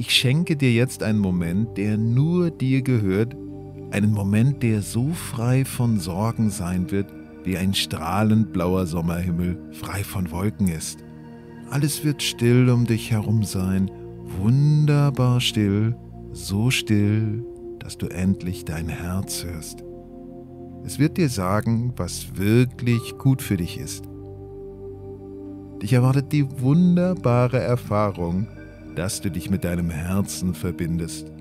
ich schenke dir jetzt einen Moment, der nur dir gehört, einen Moment, der so frei von Sorgen sein wird, wie ein strahlend blauer Sommerhimmel frei von Wolken ist. Alles wird still um dich herum sein, wunderbar still, so still, dass du endlich dein Herz hörst. Es wird dir sagen, was wirklich gut für dich ist. Dich erwartet die wunderbare Erfahrung, dass du dich mit deinem Herzen verbindest.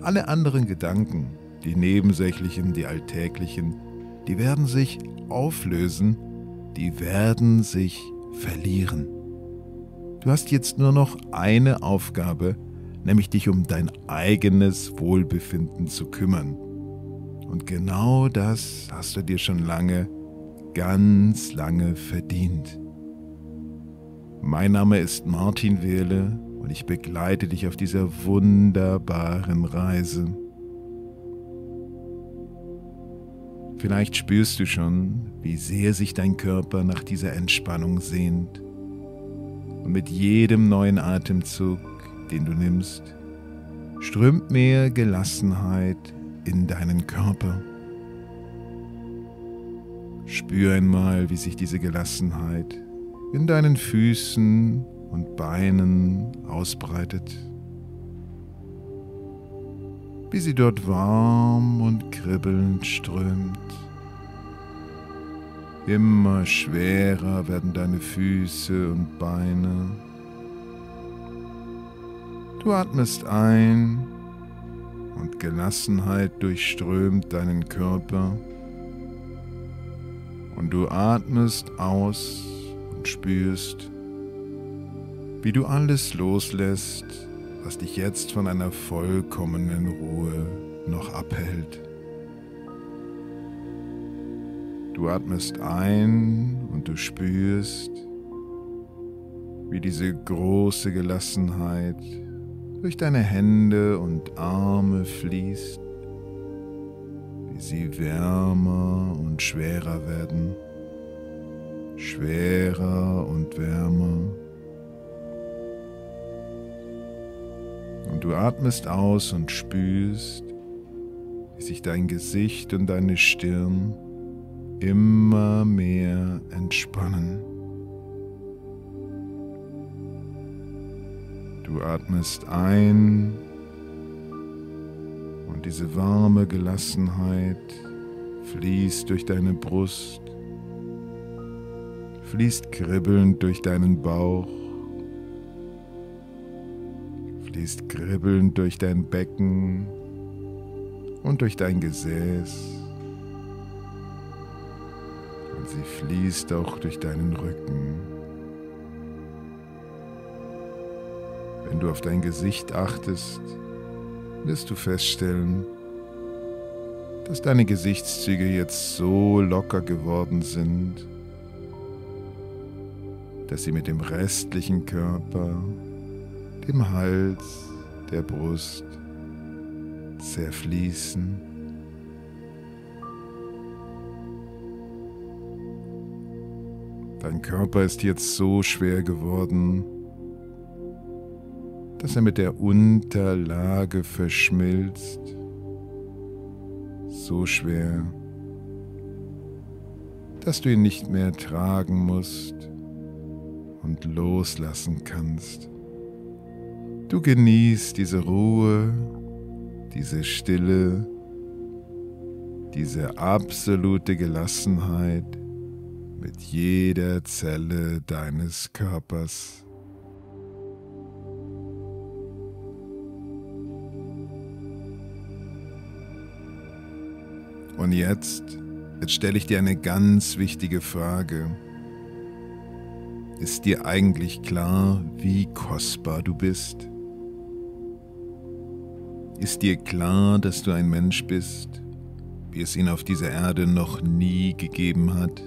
Alle anderen Gedanken, die nebensächlichen, die alltäglichen, die werden sich auflösen, die werden sich verlieren. Du hast jetzt nur noch eine Aufgabe, nämlich dich um dein eigenes Wohlbefinden zu kümmern. Und genau das hast du dir schon lange, ganz lange verdient. Mein Name ist Martin Wehle und ich begleite dich auf dieser wunderbaren Reise. Vielleicht spürst du schon, wie sehr sich dein Körper nach dieser Entspannung sehnt. Und mit jedem neuen Atemzug, den du nimmst, strömt mehr Gelassenheit in deinen Körper. Spür einmal, wie sich diese Gelassenheit in deinen Füßen und Beinen ausbreitet. Wie sie dort warm und kribbelnd strömt. Immer schwerer werden deine Füße und Beine. Du atmest ein und Gelassenheit durchströmt deinen Körper. Und du atmest aus und spürst, wie du alles loslässt, was dich jetzt von einer vollkommenen Ruhe noch abhält. Du atmest ein und du spürst, wie diese große Gelassenheit durch deine Hände und Arme fließt, wie sie wärmer und schwerer werden, schwerer und wärmer. Du atmest aus und spürst, wie sich dein Gesicht und deine Stirn immer mehr entspannen. Du atmest ein und diese warme Gelassenheit fließt durch deine Brust, fließt kribbelnd durch deinen Bauch, fließt kribbelnd durch dein Becken und durch dein Gesäß. Und sie fließt auch durch deinen Rücken. Wenn du auf dein Gesicht achtest, wirst du feststellen, dass deine Gesichtszüge jetzt so locker geworden sind, dass sie mit dem restlichen Körper dem Hals, der Brust zerfließen. Dein Körper ist jetzt so schwer geworden, dass er mit der Unterlage verschmilzt. So schwer, dass du ihn nicht mehr tragen musst und loslassen kannst. Du genießt diese Ruhe, diese Stille, diese absolute Gelassenheit mit jeder Zelle deines Körpers. Und jetzt, jetzt stelle ich dir eine ganz wichtige Frage. Ist dir eigentlich klar, wie kostbar du bist? Ist dir klar, dass du ein Mensch bist, wie es ihn auf dieser Erde noch nie gegeben hat?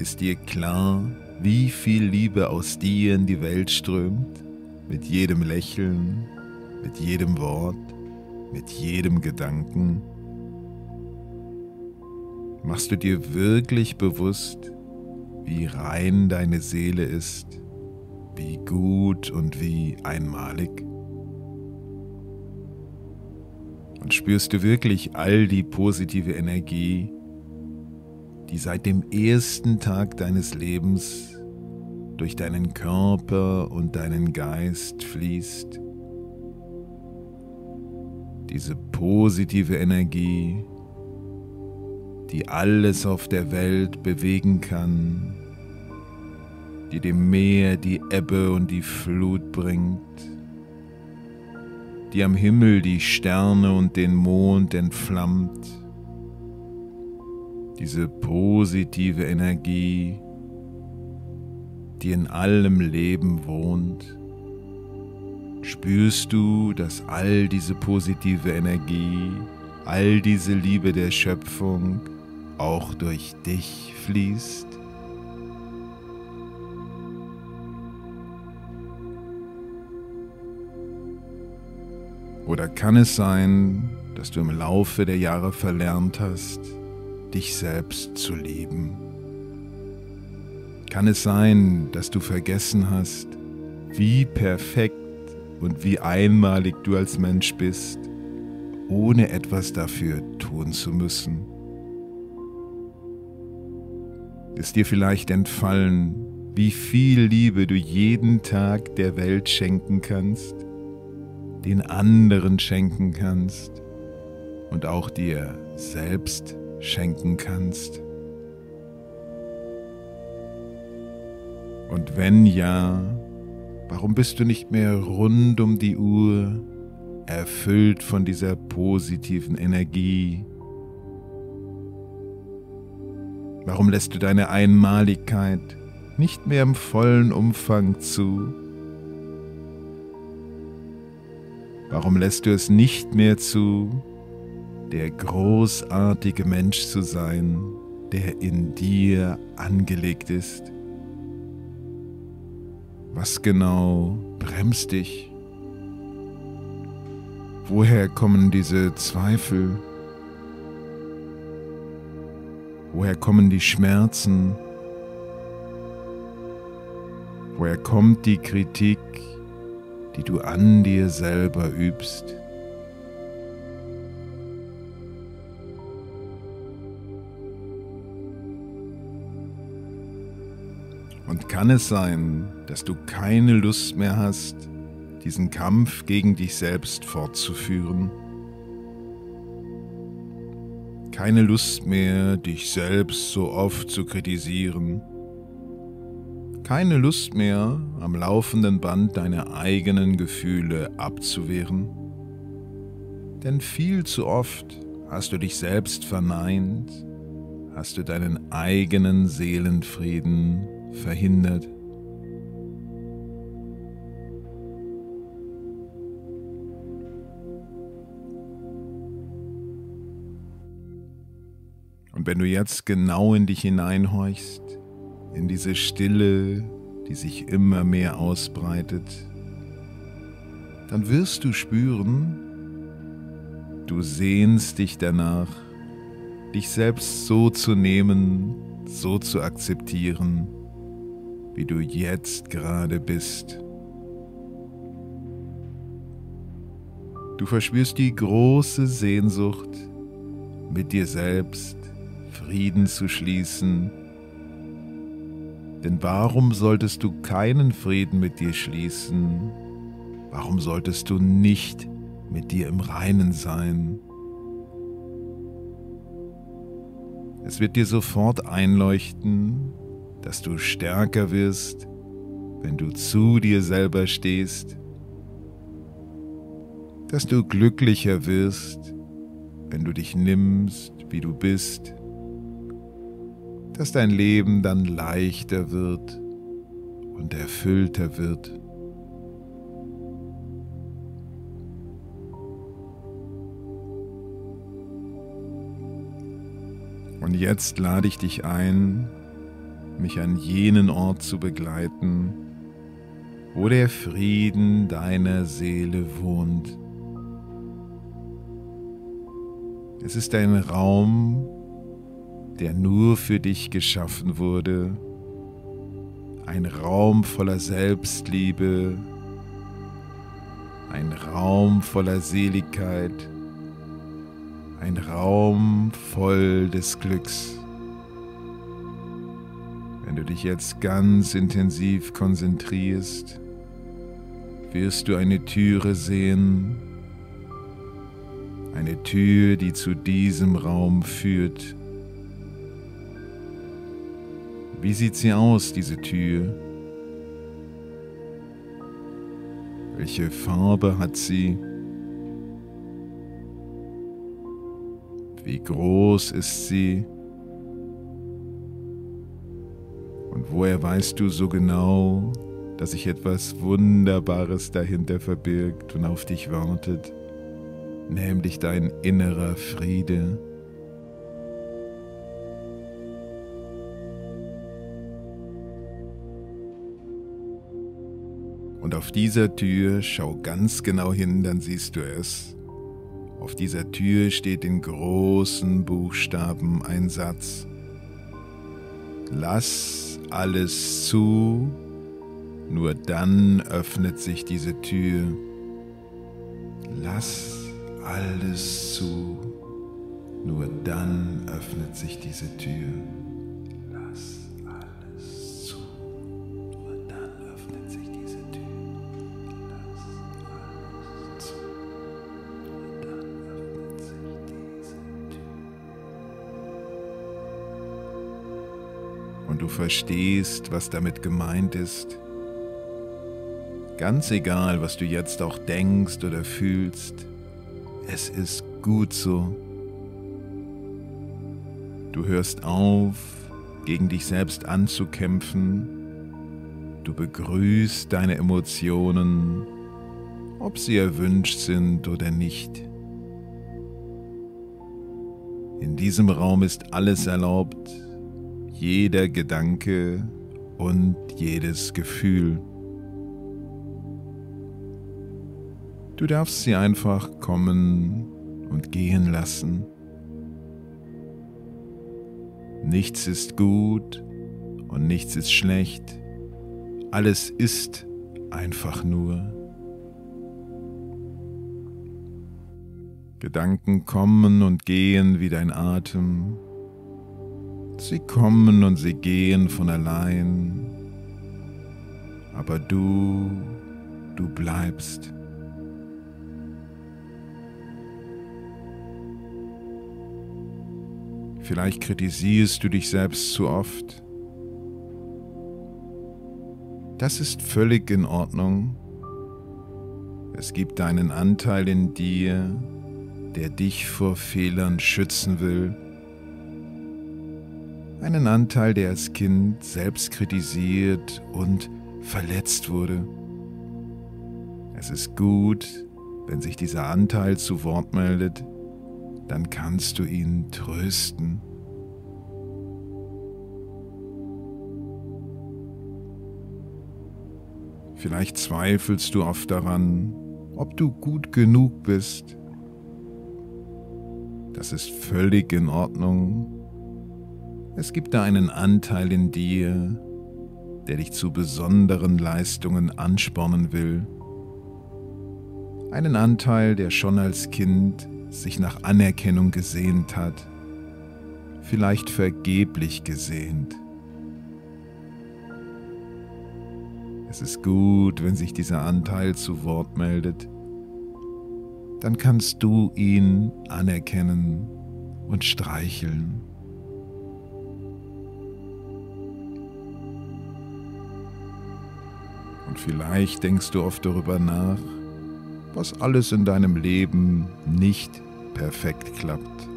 Ist dir klar, wie viel Liebe aus dir in die Welt strömt, mit jedem Lächeln, mit jedem Wort, mit jedem Gedanken? Machst du dir wirklich bewusst, wie rein deine Seele ist, wie gut und wie einmalig. Und spürst du wirklich all die positive Energie, die seit dem ersten Tag deines Lebens durch deinen Körper und deinen Geist fließt? Diese positive Energie, die alles auf der Welt bewegen kann, die dem Meer die Ebbe und die Flut bringt, die am Himmel die Sterne und den Mond entflammt, diese positive Energie, die in allem Leben wohnt, spürst du, dass all diese positive Energie, all diese Liebe der Schöpfung auch durch dich fließt? Oder kann es sein, dass du im Laufe der Jahre verlernt hast, dich selbst zu lieben? Kann es sein, dass du vergessen hast, wie perfekt und wie einmalig du als Mensch bist, ohne etwas dafür tun zu müssen? Ist dir vielleicht entfallen, wie viel Liebe du jeden Tag der Welt schenken kannst, den anderen schenken kannst und auch dir selbst schenken kannst? Und wenn ja, warum bist du nicht mehr rund um die Uhr erfüllt von dieser positiven Energie? Warum lässt du deine Einmaligkeit nicht mehr im vollen Umfang zu? Warum lässt du es nicht mehr zu, der großartige Mensch zu sein, der in dir angelegt ist? Was genau bremst dich? Woher kommen diese Zweifel? Woher kommen die Schmerzen? Woher kommt die Kritik, die du an dir selber übst? Und kann es sein, dass du keine Lust mehr hast, diesen Kampf gegen dich selbst fortzuführen? Keine Lust mehr, dich selbst so oft zu kritisieren? Keine Lust mehr, am laufenden Band deine eigenen Gefühle abzuwehren? Denn viel zu oft hast du dich selbst verneint, hast du deinen eigenen Seelenfrieden verhindert. Und wenn du jetzt genau in dich hineinhorchst, in diese Stille, die sich immer mehr ausbreitet, dann wirst du spüren, du sehnst dich danach, dich selbst so zu nehmen, so zu akzeptieren, wie du jetzt gerade bist. Du verspürst die große Sehnsucht, mit dir selbst Frieden zu schließen. Denn warum solltest du keinen Frieden mit dir schließen? Warum solltest du nicht mit dir im Reinen sein? Es wird dir sofort einleuchten, dass du stärker wirst, wenn du zu dir selber stehst, dass du glücklicher wirst, wenn du dich nimmst, wie du bist, dass dein Leben dann leichter wird und erfüllter wird. Und jetzt lade ich dich ein, mich an jenen Ort zu begleiten, wo der Frieden deiner Seele wohnt. Es ist ein Raum, der nur für dich geschaffen wurde. ein Raum voller Selbstliebe, ein Raum voller Seligkeit, ein Raum voll des Glücks. Wenn du dich jetzt ganz intensiv konzentrierst, wirst du eine Türe sehen, eine Tür, die zu diesem Raum führt. Wie sieht sie aus, diese Tür? Welche Farbe hat sie? Wie groß ist sie? Und woher weißt du so genau, dass sich etwas Wunderbares dahinter verbirgt und auf dich wartet, nämlich dein innerer Friede? Und auf dieser Tür, schau ganz genau hin, dann siehst du es. Auf dieser Tür steht in großen Buchstaben ein Satz. Lass alles zu, nur dann öffnet sich diese Tür. Lass alles zu, nur dann öffnet sich diese Tür. Und du verstehst, was damit gemeint ist. Ganz egal, was du jetzt auch denkst oder fühlst, es ist gut so. Du hörst auf, gegen dich selbst anzukämpfen. Du begrüßt deine Emotionen, ob sie erwünscht sind oder nicht. In diesem Raum ist alles erlaubt, jeder Gedanke und jedes Gefühl. Du darfst sie einfach kommen und gehen lassen. Nichts ist gut und nichts ist schlecht. Alles ist einfach nur. Gedanken kommen und gehen wie dein Atem. Sie kommen und sie gehen von allein, aber du, du bleibst. Vielleicht kritisierst du dich selbst zu oft. Das ist völlig in Ordnung. Es gibt einen Anteil in dir, der dich vor Fehlern schützen will einen Anteil, der als Kind selbst kritisiert und verletzt wurde. Es ist gut, wenn sich dieser Anteil zu Wort meldet, dann kannst du ihn trösten. Vielleicht zweifelst du oft daran, ob du gut genug bist. Das ist völlig in Ordnung es gibt da einen Anteil in dir, der dich zu besonderen Leistungen anspornen will. Einen Anteil, der schon als Kind sich nach Anerkennung gesehnt hat, vielleicht vergeblich gesehnt. Es ist gut, wenn sich dieser Anteil zu Wort meldet. Dann kannst du ihn anerkennen und streicheln. Und vielleicht denkst du oft darüber nach, was alles in deinem Leben nicht perfekt klappt.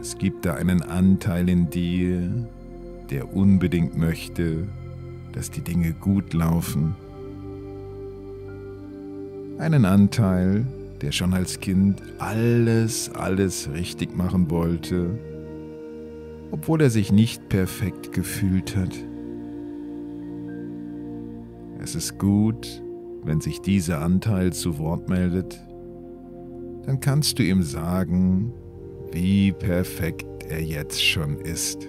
Es gibt da einen Anteil in dir, der unbedingt möchte, dass die Dinge gut laufen. Einen Anteil, der schon als Kind alles, alles richtig machen wollte, obwohl er sich nicht perfekt gefühlt hat. Es ist gut, wenn sich dieser Anteil zu Wort meldet, dann kannst du ihm sagen, wie perfekt er jetzt schon ist.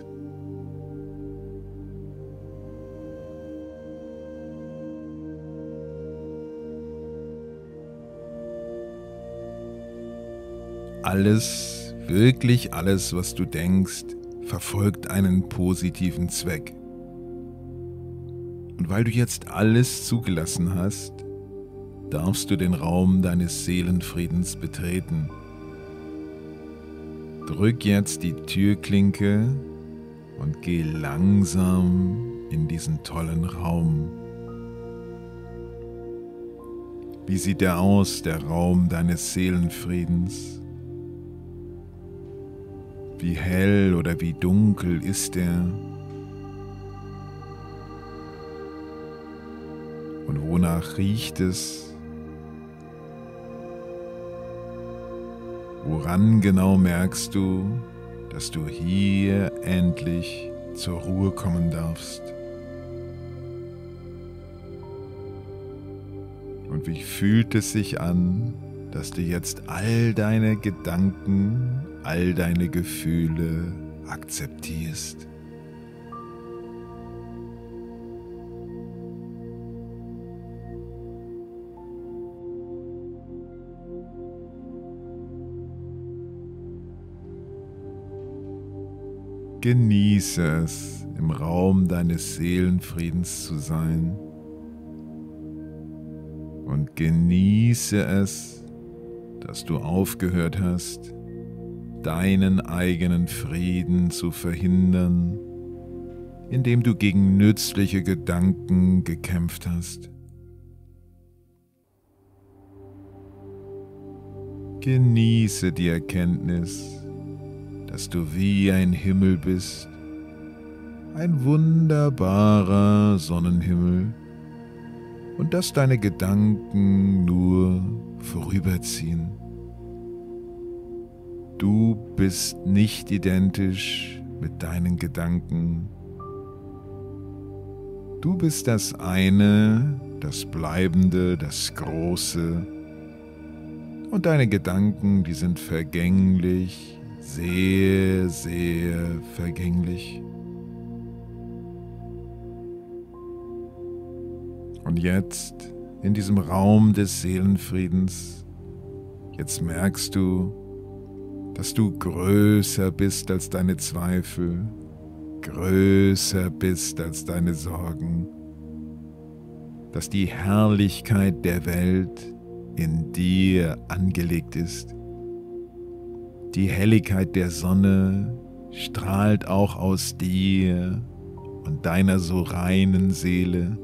Alles, wirklich alles, was du denkst, verfolgt einen positiven Zweck. Und weil du jetzt alles zugelassen hast, darfst du den Raum deines Seelenfriedens betreten. Drück jetzt die Türklinke und geh langsam in diesen tollen Raum. Wie sieht er aus, der Raum deines Seelenfriedens? Wie hell oder wie dunkel ist er? Wonach riecht es? Woran genau merkst du, dass du hier endlich zur Ruhe kommen darfst? Und wie fühlt es sich an, dass du jetzt all deine Gedanken, all deine Gefühle akzeptierst? Genieße es, im Raum deines Seelenfriedens zu sein. Und genieße es, dass du aufgehört hast, deinen eigenen Frieden zu verhindern, indem du gegen nützliche Gedanken gekämpft hast. Genieße die Erkenntnis, dass du wie ein Himmel bist, ein wunderbarer Sonnenhimmel, und dass deine Gedanken nur vorüberziehen. Du bist nicht identisch mit deinen Gedanken. Du bist das eine, das Bleibende, das Große. Und deine Gedanken, die sind vergänglich, sehr, sehr vergänglich. Und jetzt, in diesem Raum des Seelenfriedens, jetzt merkst du, dass du größer bist als deine Zweifel, größer bist als deine Sorgen, dass die Herrlichkeit der Welt in dir angelegt ist die Helligkeit der Sonne strahlt auch aus dir und deiner so reinen Seele.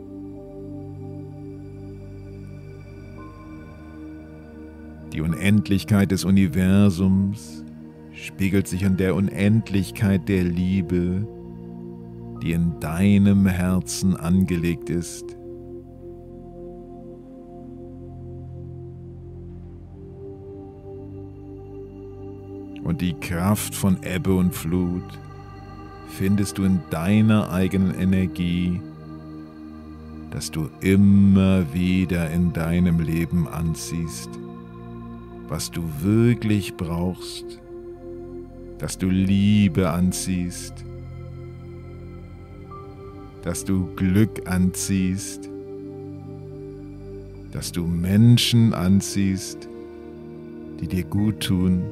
Die Unendlichkeit des Universums spiegelt sich in der Unendlichkeit der Liebe, die in deinem Herzen angelegt ist. Und die Kraft von Ebbe und Flut findest du in deiner eigenen Energie, dass du immer wieder in deinem Leben anziehst, was du wirklich brauchst, dass du Liebe anziehst, dass du Glück anziehst, dass du Menschen anziehst, die dir gut tun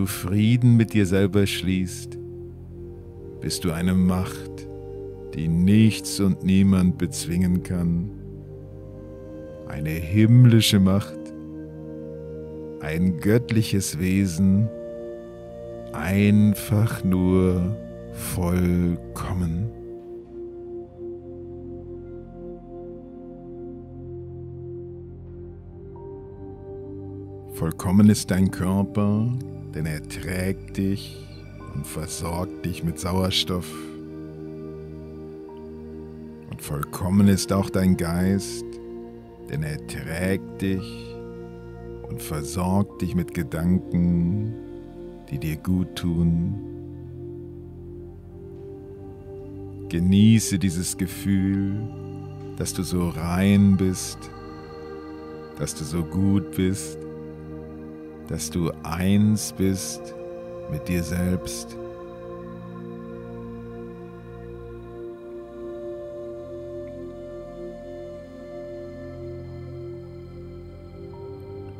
du Frieden mit dir selber schließt, bist du eine Macht, die nichts und niemand bezwingen kann. Eine himmlische Macht, ein göttliches Wesen, einfach nur vollkommen. Vollkommen ist dein Körper, denn er trägt dich und versorgt dich mit Sauerstoff. Und vollkommen ist auch dein Geist, denn er trägt dich und versorgt dich mit Gedanken, die dir gut tun. Genieße dieses Gefühl, dass du so rein bist, dass du so gut bist dass du eins bist mit dir selbst.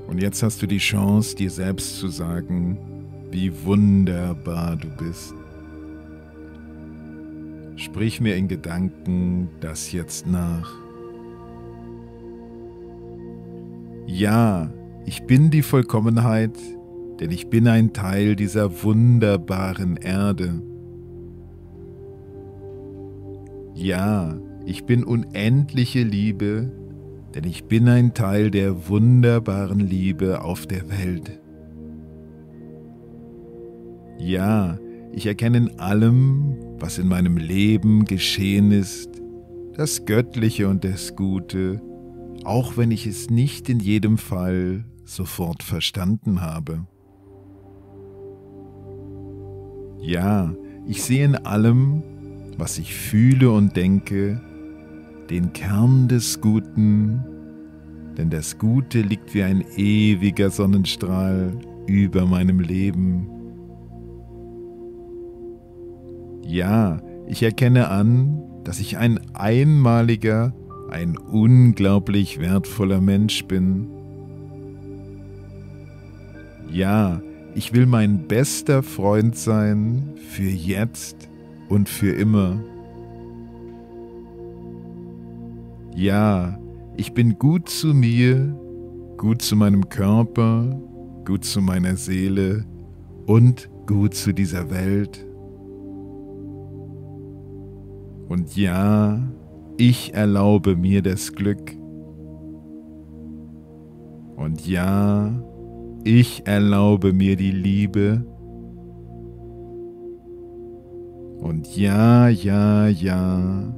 Und jetzt hast du die Chance, dir selbst zu sagen, wie wunderbar du bist. Sprich mir in Gedanken das jetzt nach. Ja, ich bin die Vollkommenheit, denn ich bin ein Teil dieser wunderbaren Erde. Ja, ich bin unendliche Liebe, denn ich bin ein Teil der wunderbaren Liebe auf der Welt. Ja, ich erkenne in allem, was in meinem Leben geschehen ist, das Göttliche und das Gute, auch wenn ich es nicht in jedem Fall sofort verstanden habe. Ja, ich sehe in allem, was ich fühle und denke, den Kern des Guten, denn das Gute liegt wie ein ewiger Sonnenstrahl über meinem Leben. Ja, ich erkenne an, dass ich ein einmaliger, ein unglaublich wertvoller Mensch bin. Ja, ich will mein bester Freund sein für jetzt und für immer. Ja, ich bin gut zu mir, gut zu meinem Körper, gut zu meiner Seele und gut zu dieser Welt. Und ja, ich erlaube mir das Glück. Und ja, ich erlaube mir die Liebe. Und ja, ja, ja,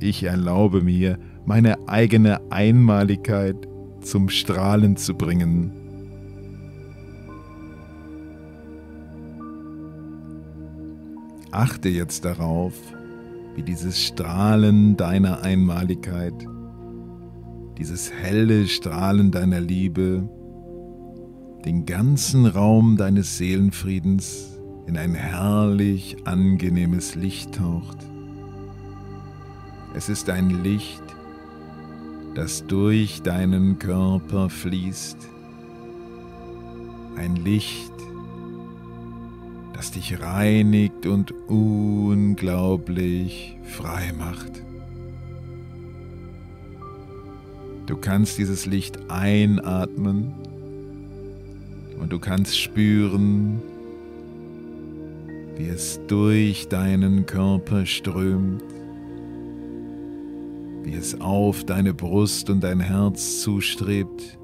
ich erlaube mir, meine eigene Einmaligkeit zum Strahlen zu bringen. Achte jetzt darauf, wie dieses Strahlen deiner Einmaligkeit, dieses helle Strahlen deiner Liebe, den ganzen Raum deines Seelenfriedens in ein herrlich angenehmes Licht taucht. Es ist ein Licht, das durch deinen Körper fließt. Ein Licht, das dich reinigt und unglaublich frei macht. Du kannst dieses Licht einatmen und du kannst spüren, wie es durch deinen Körper strömt, wie es auf deine Brust und dein Herz zustrebt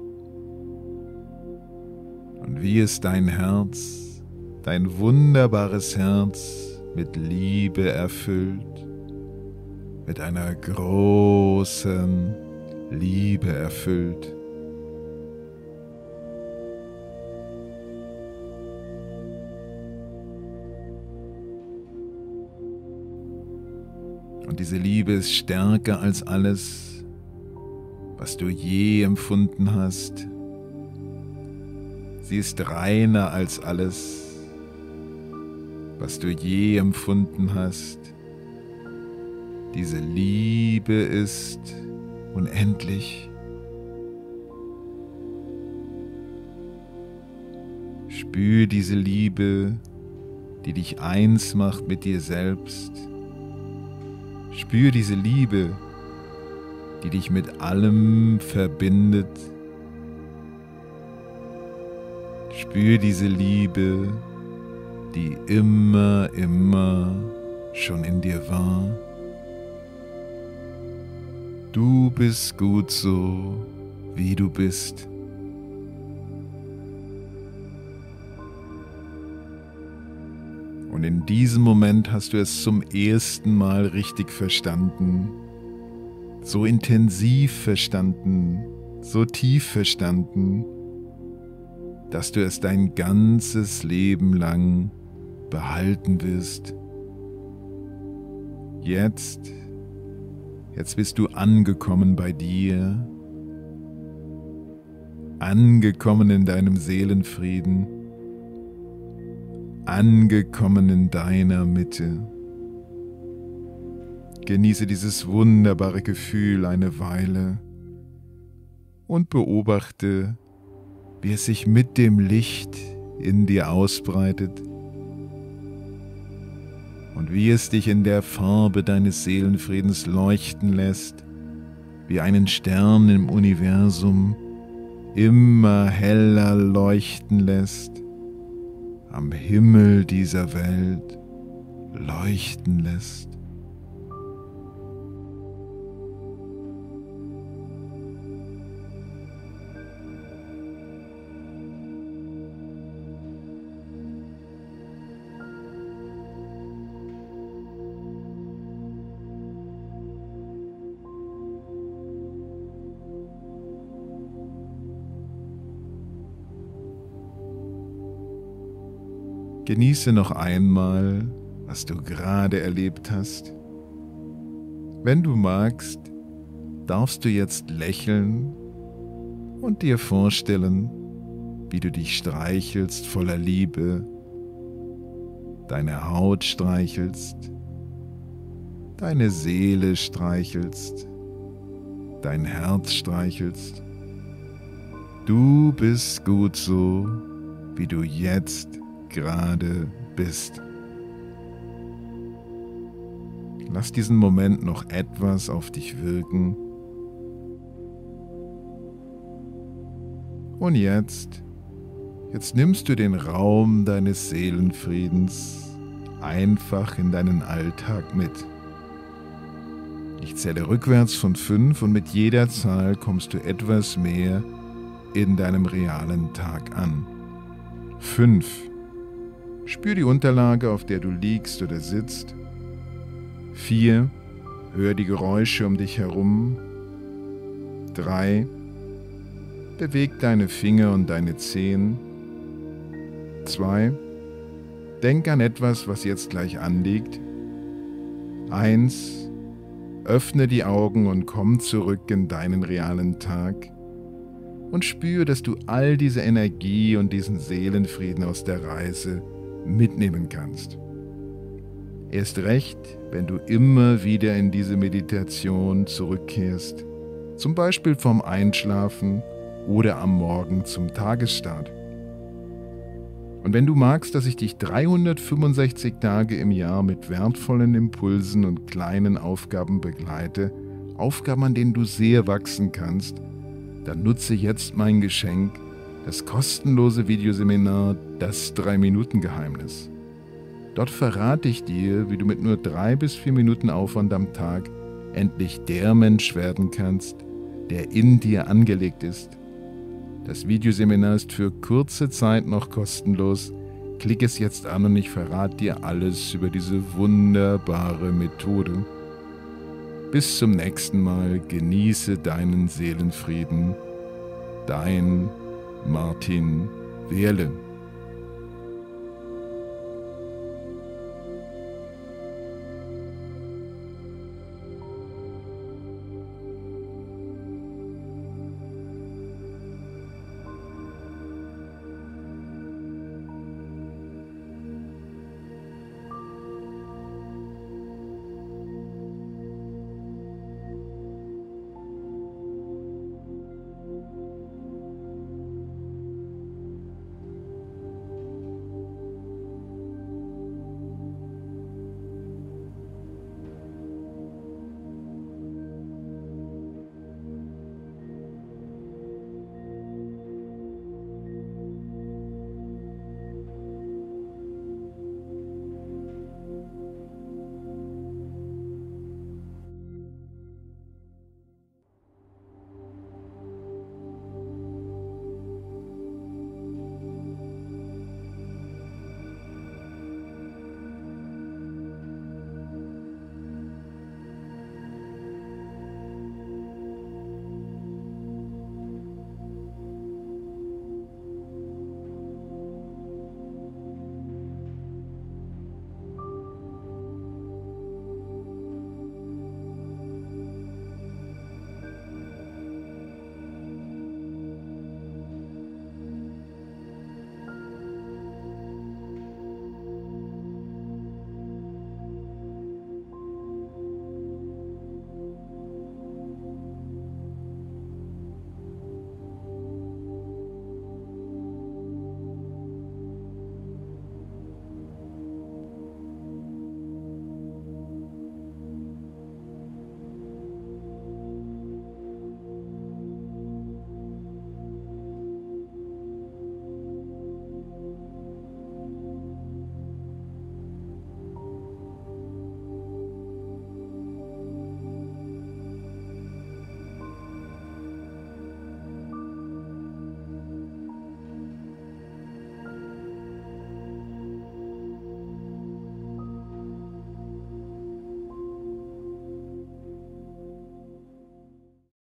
und wie es dein Herz, dein wunderbares Herz mit Liebe erfüllt, mit einer großen Liebe erfüllt. Diese Liebe ist stärker als alles, was du je empfunden hast. Sie ist reiner als alles, was du je empfunden hast. Diese Liebe ist unendlich. Spür diese Liebe, die dich eins macht mit dir selbst Spür diese Liebe, die dich mit allem verbindet. Spür diese Liebe, die immer, immer schon in dir war. Du bist gut so, wie du bist. Und in diesem Moment hast du es zum ersten Mal richtig verstanden, so intensiv verstanden, so tief verstanden, dass du es dein ganzes Leben lang behalten wirst. Jetzt, jetzt bist du angekommen bei dir, angekommen in deinem Seelenfrieden angekommen in deiner Mitte. Genieße dieses wunderbare Gefühl eine Weile und beobachte, wie es sich mit dem Licht in dir ausbreitet und wie es dich in der Farbe deines Seelenfriedens leuchten lässt, wie einen Stern im Universum immer heller leuchten lässt, am Himmel dieser Welt leuchten lässt. Genieße noch einmal, was du gerade erlebt hast. Wenn du magst, darfst du jetzt lächeln und dir vorstellen, wie du dich streichelst voller Liebe, deine Haut streichelst, deine Seele streichelst, dein Herz streichelst. Du bist gut so, wie du jetzt bist gerade bist. Lass diesen Moment noch etwas auf dich wirken. Und jetzt, jetzt nimmst du den Raum deines Seelenfriedens einfach in deinen Alltag mit. Ich zähle rückwärts von fünf und mit jeder Zahl kommst du etwas mehr in deinem realen Tag an. Fünf. Spür die Unterlage, auf der du liegst oder sitzt. 4. Hör die Geräusche um dich herum. 3. Beweg deine Finger und deine Zehen. 2. Denk an etwas, was jetzt gleich anliegt. 1. Öffne die Augen und komm zurück in deinen realen Tag und spür, dass du all diese Energie und diesen Seelenfrieden aus der Reise mitnehmen kannst. Erst recht, wenn du immer wieder in diese Meditation zurückkehrst, zum Beispiel vom Einschlafen oder am Morgen zum Tagesstart. Und wenn du magst, dass ich dich 365 Tage im Jahr mit wertvollen Impulsen und kleinen Aufgaben begleite, Aufgaben, an denen du sehr wachsen kannst, dann nutze jetzt mein Geschenk das kostenlose Videoseminar Das 3-Minuten-Geheimnis. Dort verrate ich dir, wie du mit nur drei bis vier Minuten Aufwand am Tag endlich der Mensch werden kannst, der in dir angelegt ist. Das Videoseminar ist für kurze Zeit noch kostenlos. Klick es jetzt an und ich verrate dir alles über diese wunderbare Methode. Bis zum nächsten Mal genieße deinen Seelenfrieden. Dein Martin Wehrle.